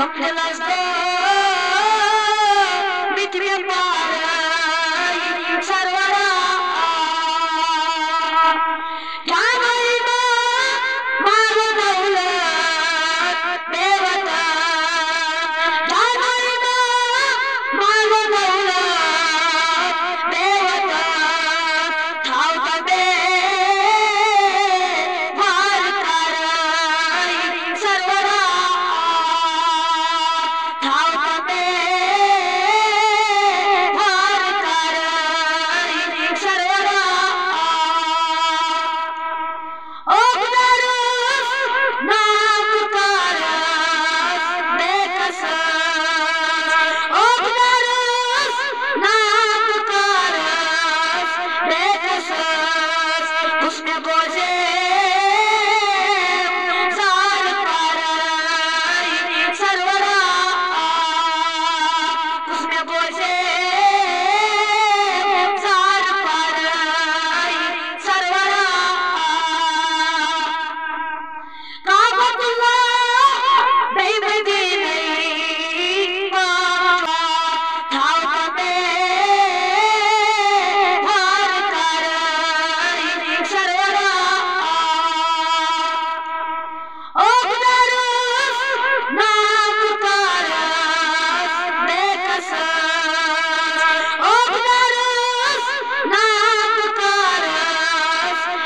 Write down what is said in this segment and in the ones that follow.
حق الأسباب بتبيع البعاي سرورا يا غيبة مع الأولاد boys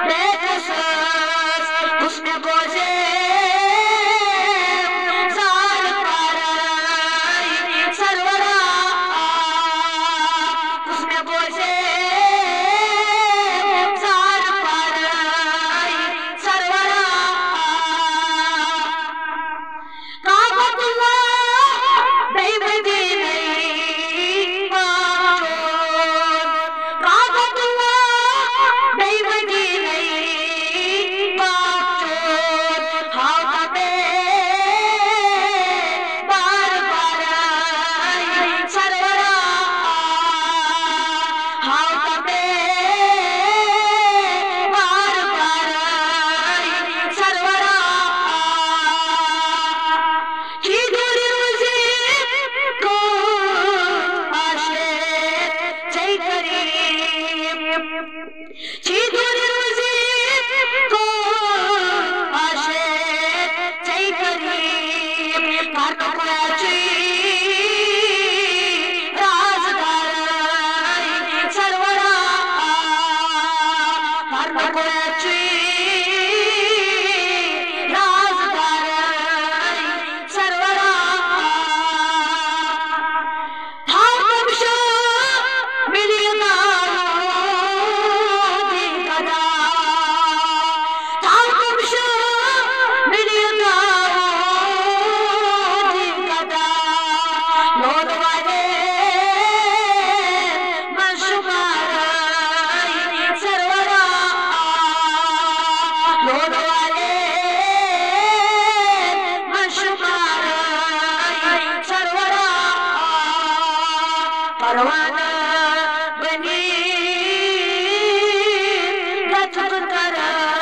Hare Krishna. करा।